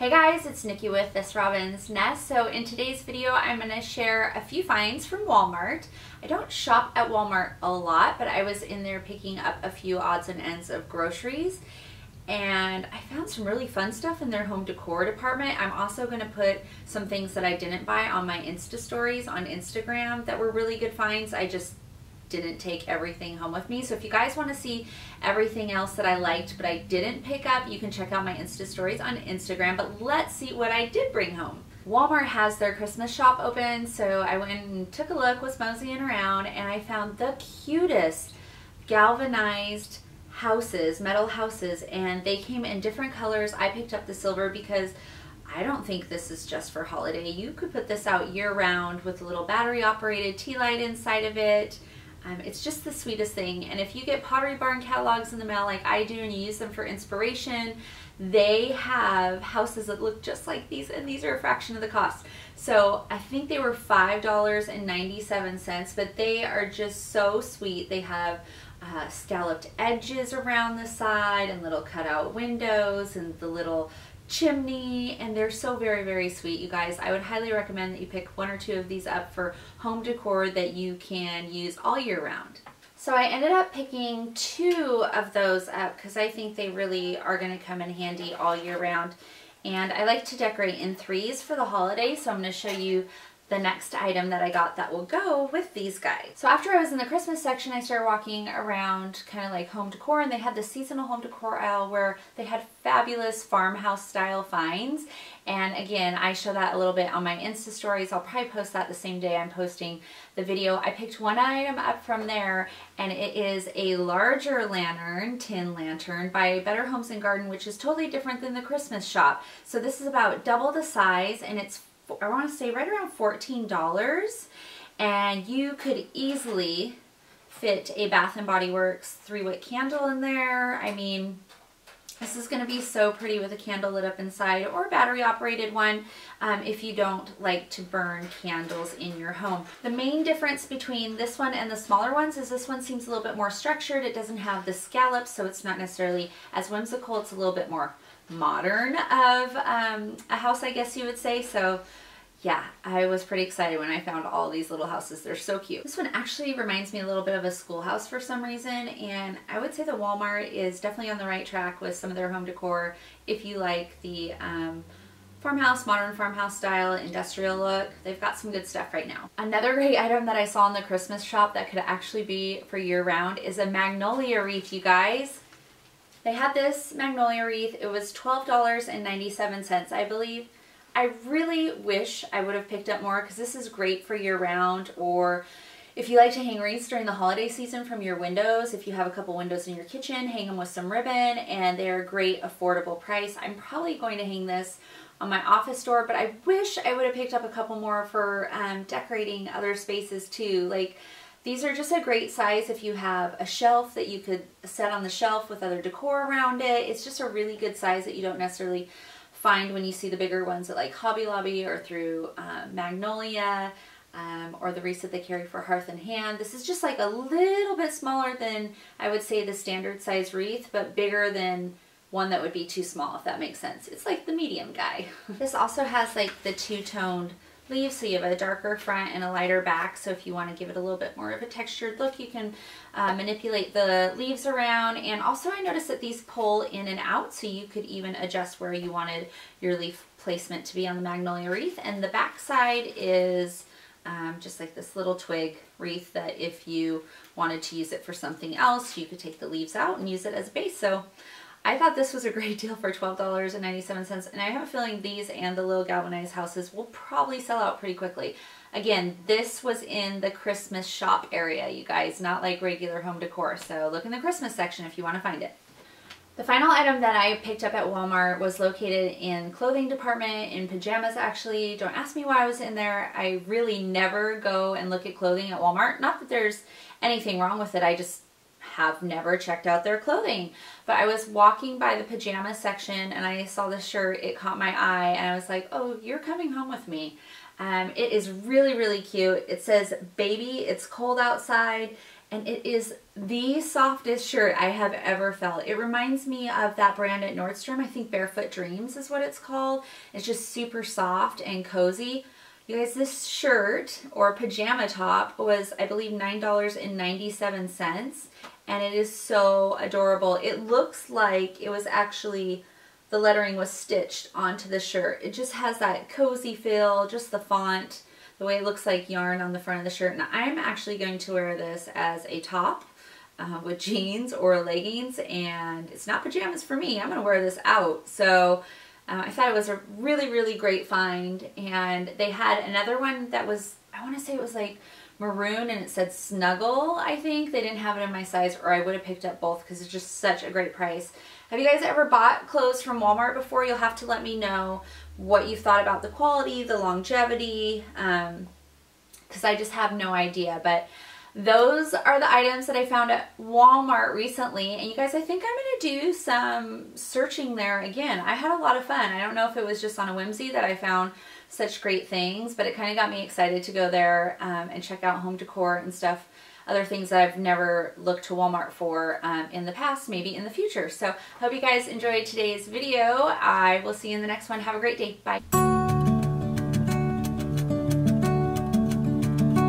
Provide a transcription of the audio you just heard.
Hey guys, it's Nikki with This Robin's Nest. So in today's video, I'm going to share a few finds from Walmart. I don't shop at Walmart a lot, but I was in there picking up a few odds and ends of groceries and I found some really fun stuff in their home decor department. I'm also going to put some things that I didn't buy on my Insta stories on Instagram that were really good finds. I just didn't take everything home with me. So if you guys want to see everything else that I liked but I didn't pick up, you can check out my Insta stories on Instagram. But let's see what I did bring home. Walmart has their Christmas shop open, so I went and took a look, was moseying around, and I found the cutest galvanized houses, metal houses, and they came in different colors. I picked up the silver because I don't think this is just for holiday. You could put this out year round with a little battery operated tea light inside of it. Um, it's just the sweetest thing. And if you get Pottery Barn catalogs in the mail like I do and you use them for inspiration, they have houses that look just like these and these are a fraction of the cost. So I think they were $5.97, but they are just so sweet. They have uh, scalloped edges around the side and little cutout windows and the little chimney and they're so very very sweet you guys. I would highly recommend that you pick one or two of these up for home decor that you can use all year round. So I ended up picking two of those up because I think they really are going to come in handy all year round. And I like to decorate in threes for the holidays so I'm going to show you the next item that I got that will go with these guys. So after I was in the Christmas section, I started walking around kind of like home decor and they had the seasonal home decor aisle where they had fabulous farmhouse style finds. And again, I show that a little bit on my Insta stories. I'll probably post that the same day I'm posting the video. I picked one item up from there and it is a larger lantern, tin lantern by Better Homes and Garden, which is totally different than the Christmas shop. So this is about double the size and it's I want to say right around $14 and you could easily fit a Bath & Body Works three wick candle in there. I mean, this is going to be so pretty with a candle lit up inside or a battery operated one um, if you don't like to burn candles in your home. The main difference between this one and the smaller ones is this one seems a little bit more structured. It doesn't have the scallops so it's not necessarily as whimsical. It's a little bit more modern of um, a house I guess you would say. So yeah, I was pretty excited when I found all these little houses. They're so cute. This one actually reminds me a little bit of a schoolhouse for some reason, and I would say the Walmart is definitely on the right track with some of their home decor if you like the um, farmhouse, modern farmhouse style, industrial look. They've got some good stuff right now. Another great item that I saw in the Christmas shop that could actually be for year round is a magnolia wreath, you guys. They had this magnolia wreath. It was $12.97, I believe. I really wish I would have picked up more because this is great for year round or if you like to hang wreaths during the holiday season from your windows, if you have a couple windows in your kitchen, hang them with some ribbon and they're a great affordable price. I'm probably going to hang this on my office door, but I wish I would have picked up a couple more for um, decorating other spaces too. Like these are just a great size if you have a shelf that you could set on the shelf with other decor around it. It's just a really good size that you don't necessarily find when you see the bigger ones at like Hobby Lobby or through uh, Magnolia um, or the wreaths that they carry for Hearth and Hand. This is just like a little bit smaller than I would say the standard size wreath, but bigger than one that would be too small, if that makes sense. It's like the medium guy. this also has like the two-toned leaves so you have a darker front and a lighter back. So if you want to give it a little bit more of a textured look you can uh, manipulate the leaves around. And also I noticed that these pull in and out so you could even adjust where you wanted your leaf placement to be on the magnolia wreath. And the back side is um, just like this little twig wreath that if you wanted to use it for something else you could take the leaves out and use it as a base. So I thought this was a great deal for $12.97 and I have a feeling these and the little galvanized houses will probably sell out pretty quickly. Again, this was in the Christmas shop area, you guys, not like regular home decor. So look in the Christmas section if you want to find it. The final item that I picked up at Walmart was located in clothing department, in pajamas actually. Don't ask me why I was in there. I really never go and look at clothing at Walmart. Not that there's anything wrong with it. I just have never checked out their clothing. But I was walking by the pajama section and I saw this shirt. It caught my eye and I was like, oh, you're coming home with me. Um, it is really, really cute. It says, baby, it's cold outside. And it is the softest shirt I have ever felt. It reminds me of that brand at Nordstrom. I think Barefoot Dreams is what it's called. It's just super soft and cozy. You guys, this shirt or pajama top was, I believe, $9.97 and it is so adorable. It looks like it was actually, the lettering was stitched onto the shirt. It just has that cozy feel, just the font, the way it looks like yarn on the front of the shirt. And I'm actually going to wear this as a top uh, with jeans or leggings and it's not pajamas for me. I'm going to wear this out. So uh, I thought it was a really, really great find. And they had another one that was, I want to say it was like maroon and it said snuggle, I think. They didn't have it in my size or I would have picked up both because it's just such a great price. Have you guys ever bought clothes from Walmart before? You'll have to let me know what you thought about the quality, the longevity, because um, I just have no idea. But those are the items that I found at Walmart recently. And you guys, I think I'm going to do some searching there again. I had a lot of fun. I don't know if it was just on a whimsy that I found such great things, but it kind of got me excited to go there um, and check out home decor and stuff. Other things that I've never looked to Walmart for um, in the past, maybe in the future. So hope you guys enjoyed today's video. I will see you in the next one. Have a great day. Bye.